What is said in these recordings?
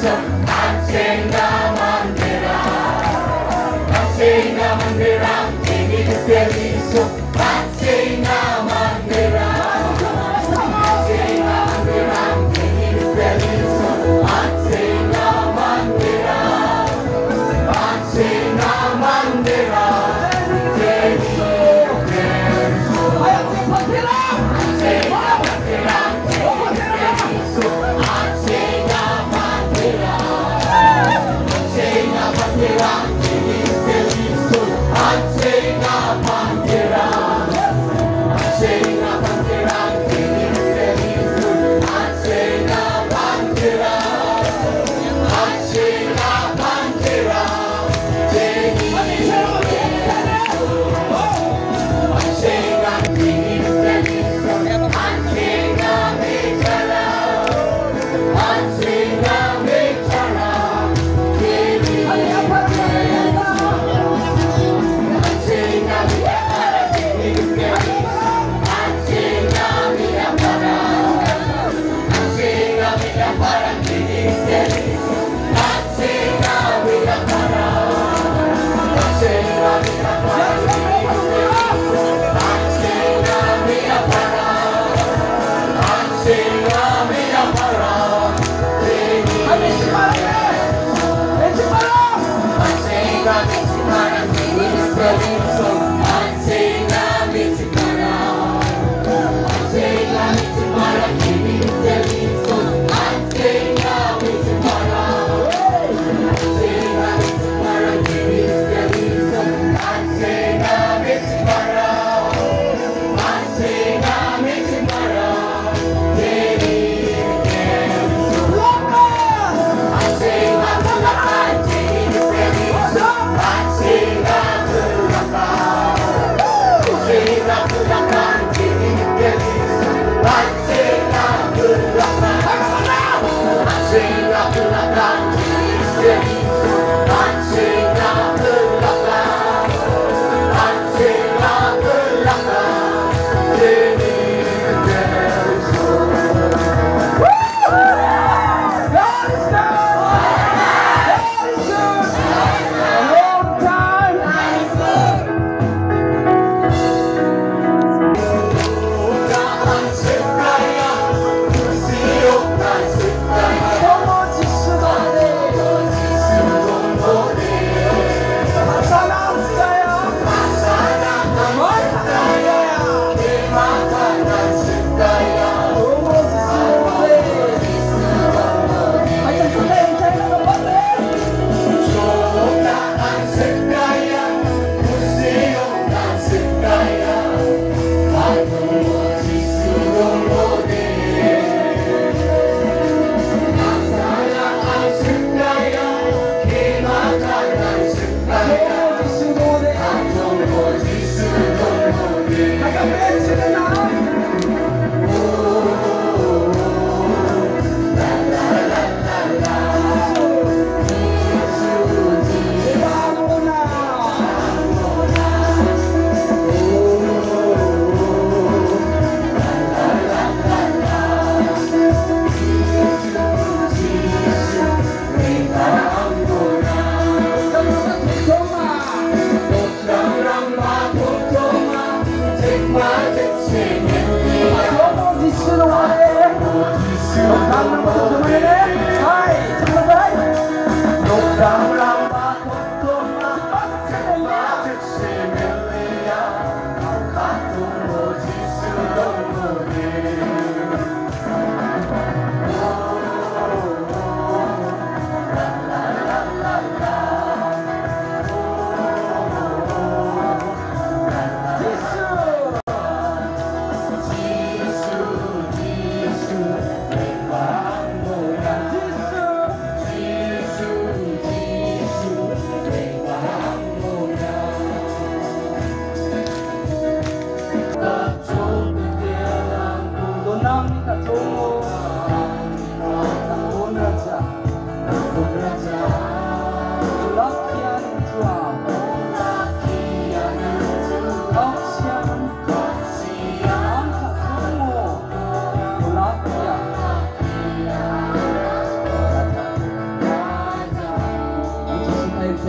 있어.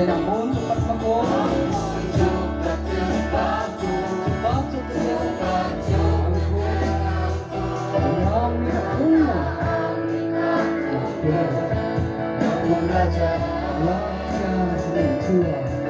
제가 한번 족밥 먹고 좋아.